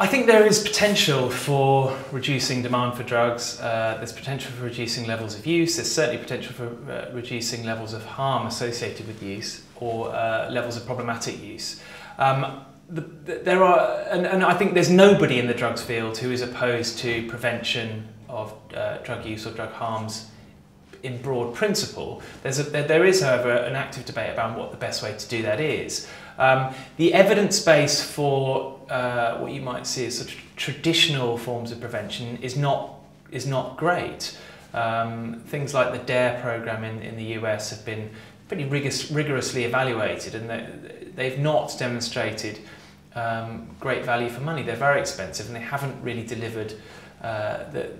I think there is potential for reducing demand for drugs. Uh, there's potential for reducing levels of use. There's certainly potential for uh, reducing levels of harm associated with use or uh, levels of problematic use. Um, the, the, there are, and, and I think there's nobody in the drugs field who is opposed to prevention of uh, drug use or drug harms in broad principle. There's a, there is, however, an active debate about what the best way to do that is. Um, the evidence base for uh, what you might see as sort of traditional forms of prevention is not, is not great. Um, things like the DARE program in, in the US have been pretty rigorous, rigorously evaluated and they, they've not demonstrated um, great value for money. They're very expensive and they haven't really delivered uh, the,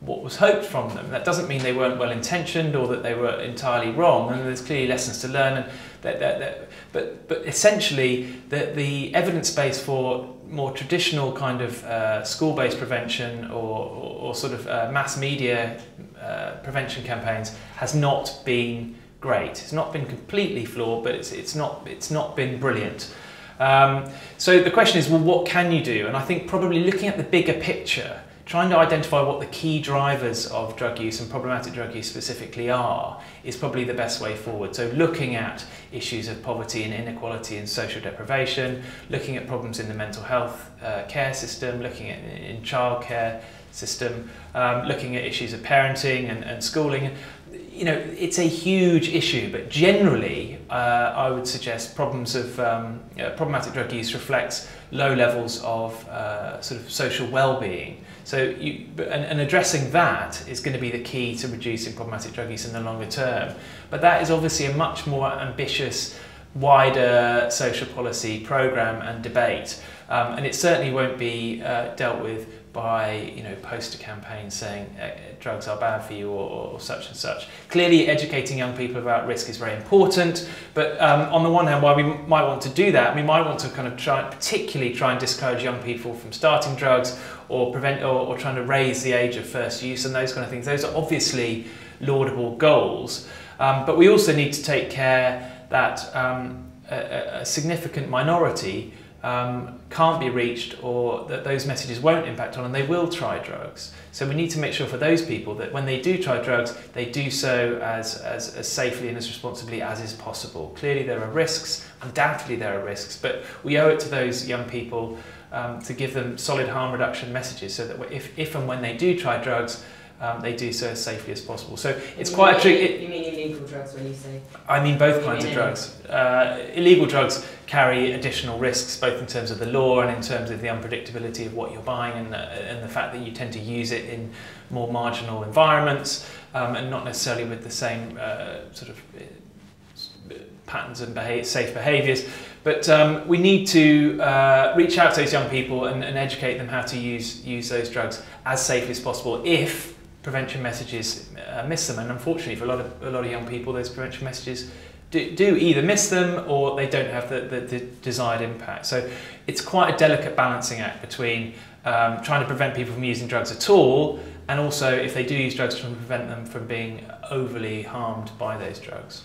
what was hoped from them. That doesn't mean they weren't well intentioned or that they were entirely wrong, and there's clearly lessons to learn. And that, that, that, but, but essentially, the, the evidence base for more traditional kind of uh, school-based prevention or, or, or, sort of uh, mass media uh, prevention campaigns has not been great. It's not been completely flawed, but it's, it's, not, it's not been brilliant. Um, so the question is, well, what can you do? And I think probably looking at the bigger picture, trying to identify what the key drivers of drug use and problematic drug use specifically are is probably the best way forward. So looking at issues of poverty and inequality and social deprivation, looking at problems in the mental health uh, care system, looking at in childcare system, um, looking at issues of parenting and, and schooling. You know, it's a huge issue, but generally, uh, I would suggest problems of um, uh, problematic drug use reflects low levels of uh, sort of social well-being. So, you, and, and addressing that is going to be the key to reducing problematic drug use in the longer term. But that is obviously a much more ambitious, wider social policy program and debate. Um, and it certainly won't be uh, dealt with by you know poster campaigns saying uh, drugs are bad for you or, or, such and such. Clearly, educating young people about risk is very important. But um, on the one hand, while we might want to do that, we might want to kind of try, particularly try and discourage young people from starting drugs or prevent or, or trying to raise the age of first use and those kind of things. Those are obviously laudable goals. Um, but we also need to take care that um, a, a significant minority um, can't be reached or that those messages won't impact on and they will try drugs. So we need to make sure for those people that when they do try drugs, they do so as, as, as safely and as responsibly as is possible. Clearly there are risks, undoubtedly there are risks, but we owe it to those young people um, to give them solid harm reduction messages so that if, if and when they do try drugs, um, they do so as safely as possible. So it's you quite mean, a trick. You mean illegal drugs when you say? I mean both kinds of drugs. Uh, illegal drugs carry additional risks, both in terms of the law and in terms of the unpredictability of what you're buying, and the, and the fact that you tend to use it in more marginal environments um, and not necessarily with the same uh, sort of uh, patterns and behavior, safe behaviours. But um, we need to uh, reach out to those young people and, and educate them how to use use those drugs as safely as possible if prevention messages uh, miss them. And unfortunately, for a lot of a lot of young people, those prevention messages do, do either miss them or they don't have the, the, the, desired impact. So it's quite a delicate balancing act between um, trying to prevent people from using drugs at all, and also if they do use drugs, trying to prevent them from being overly harmed by those drugs.